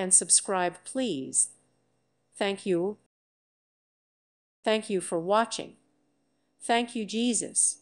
And subscribe, please. Thank you. Thank you for watching. Thank you, Jesus.